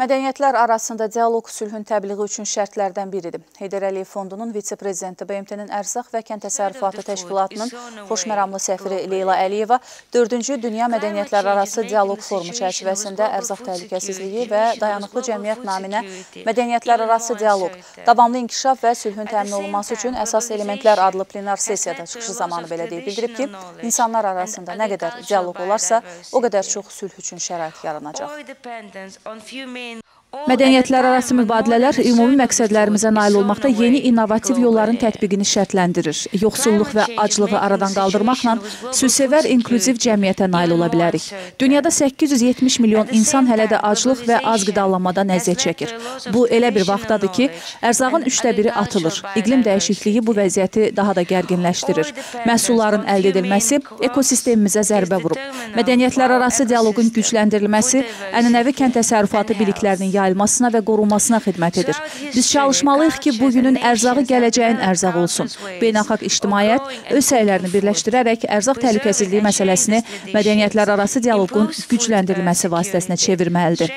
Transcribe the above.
Mədəniyyətlər arasında dialoq sülhün təbliği üçün şərtlərdən biridir. Heydər Əliyev Fondunun vitse-prezidenti BMT-nin Ərzaq və Kənd Təsərrüfatı Təşkilatının xoşməramlı səfiri Leyla Əliyeva 4-cü Dünya Mədəniyyətlər arası dialoq forumu çərçivəsində ərzaq təhlükəsizliyi və dayanıqlı cəmiyyət naminə mədəniyyətlər arası dialoq, davamlı inkişaf və sülhün təmin olunması üçün əsas elementlər adlı plenar sessiyada çıxışı zamanı belə deyib. Bildirib ki, insanlar arasında nə qədər dialoq olarsa, o qədər çox sülh üçün şərait yaranacaq. Mədəniyyətlər arası mübadilələr ümumi məqsədlərimizə nail olmaqda yeni innovativ yolların tətbiqini şərtləndirir. Yoxsulluq və aclığı aradan qaldırmaqla sülhsevər inklüziv cəmiyyətə nail ola bilərik. Dünyada 870 milyon insan hələ də aclıq və az qidalanmadan əziyyət çəkir. Bu elə bir vaxtdadır ki, ərzağın üçdə biri atılır. İqlim dəyişikliyi bu vəziyyəti daha da gərginləşdirir. Məhsulların əldə edilməsi ekosistemimizə zərbə vurub. Mədəniyyətlər arası dialoqun gücləndirilməsi, ənənəvi kənd təsərrüfatı biliklərinin yayılmasına və qorunmasına xidmət edir. Biz çalışmalıyıq ki, bugünün ərzağı gələcəyin ərzağı olsun. Beynəlxalq ictimaiyyət öz səylərini birləşdirərək ərzaq təhlükəsizliyi məsələsini mədəniyyətlər arası dialoqun gücləndirilməsi vasitəsinə çevirməlidir.